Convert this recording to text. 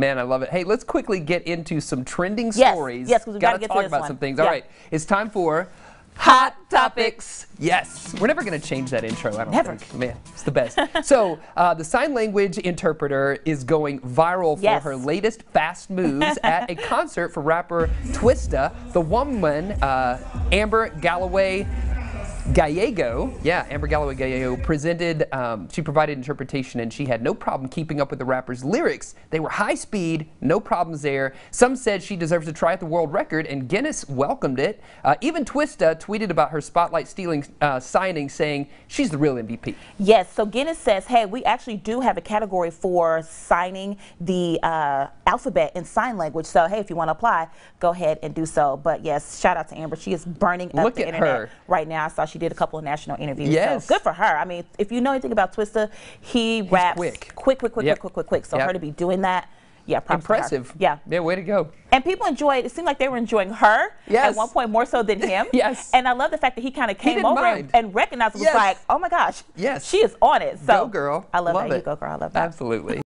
Man, I love it. Hey, let's quickly get into some trending stories. Yes, stories. yes, 'cause we gotta Gotta talk about one. some things. Yeah. All right, it's time for Hot Topics. Yes, we're never going to change that intro. I don't Never. think. Man, it's the best. so, uh, the sign language interpreter is going viral for Yes. her latest fast moves at a concert for rapper Twista. The woman, uh, Amber Galloway. Gallego, yeah, Amber Galloway Gallego presented, um, she provided interpretation and she had no problem keeping up with the rapper's lyrics. They were high speed, no problems there. Some said she deserves to try at the world record and Guinness welcomed it. Uh, even Twista tweeted about her spotlight stealing uh, signing saying she's the real MVP. Yes, so Guinness says, hey, we actually do have a category for signing the uh, alphabet in sign language. So, hey, if you want to apply, go ahead and do so. But yes, shout out to Amber. She is burning up Look the at internet her. right now. I saw she did a couple of national interviews. Yes. So good for her. I mean, if you know anything about Twista, he raps quick. quick, quick, quick, Yep. quick, quick, quick. So Yep. her to be doing that, yeah, props to her. Impressive. Yeah. Yeah, way to go. And people enjoyed. It seemed like they were enjoying her Yes. at one point more so than him. Yes. And I love the fact that he kind of came over and, and recognized it was Yes. like, oh my gosh, Yes. she is on it. So go girl. I love, that. it. You go girl. I love that. Absolutely.